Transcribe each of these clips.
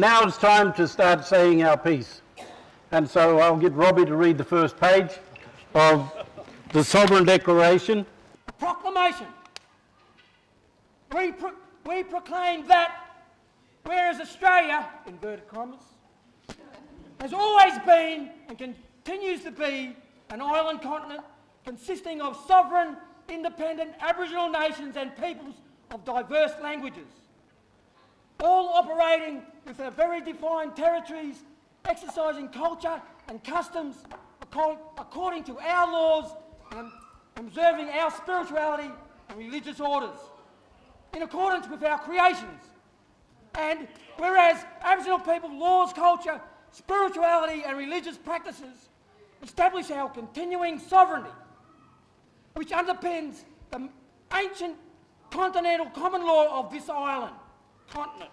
now it's time to start saying our piece. And so I'll get Robbie to read the first page of the Sovereign Declaration. Proclamation. We, pro- we proclaim that whereas Australia, inverted commas, has always been and continues to be an island continent consisting of sovereign, independent Aboriginal nations and peoples of diverse languages, operating with their very defined territories, exercising culture and customs according to our laws and observing our spirituality and religious orders, in accordance with our creations. And whereas Aboriginal people laws, culture, spirituality and religious practices establish our continuing sovereignty, which underpins the ancient continental common law of this island, continent,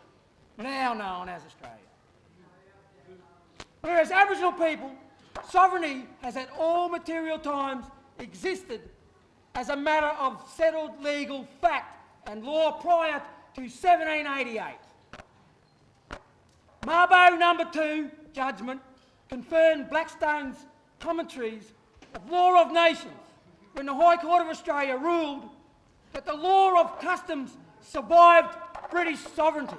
now known as Australia. Whereas Aboriginal people, sovereignty has at all material times existed as a matter of settled legal fact and law prior to 1788. Mabo number two judgment confirmed Blackstone's commentaries of law of nations when the High Court of Australia ruled that the law of customs survived British sovereignty.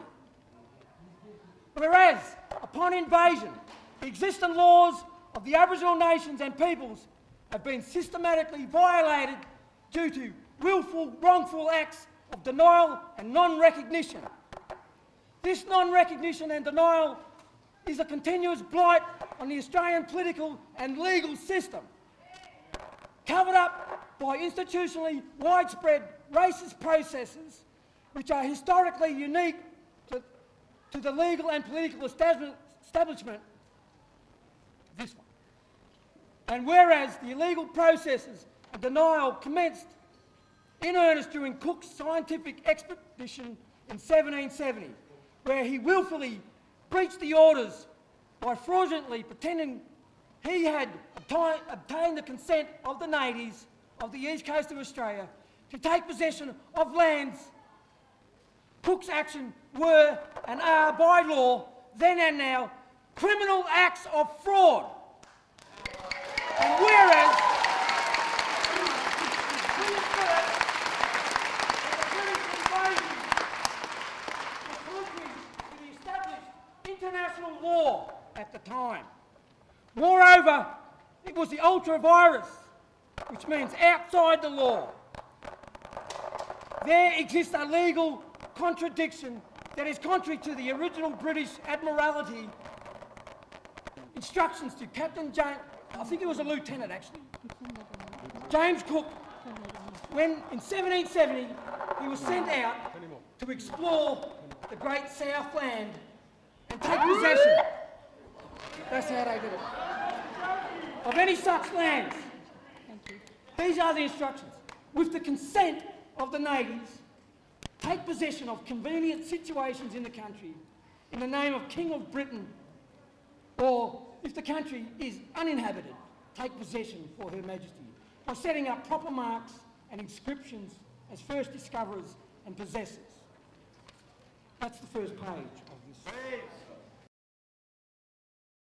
Whereas, upon invasion, the existing laws of the Aboriginal nations and peoples have been systematically violated due to willful, wrongful acts of denial and non-recognition. This non-recognition and denial is a continuous blight on the Australian political and legal system, covered up by institutionally widespread racist processes which are historically unique to the legal and political establishment, this one. And whereas the illegal processes of denial commenced in earnest during Cook's scientific expedition in 1770, where he willfully breached the orders by fraudulently pretending he had obtained the consent of the natives of the east coast of Australia to take possession of lands. Cook's actions were and are by law, then and now, criminal acts of fraud. And whereas international law at the time. Moreover, it was the ultra vires, which means outside the law. There exists a legal contradiction that is contrary to the original British Admiralty instructions to Captain James, I think he was a lieutenant actually, James Cook, when in 1770 he was sent out to explore the Great South Land and take possession. That's how they did it. Of any such lands. These are the instructions. With the consent of the natives, take possession of convenient situations in the country in the name of King of Britain, or if the country is uninhabited, take possession for Her Majesty by setting up proper marks and inscriptions as first discoverers and possessors. That's the first page of this.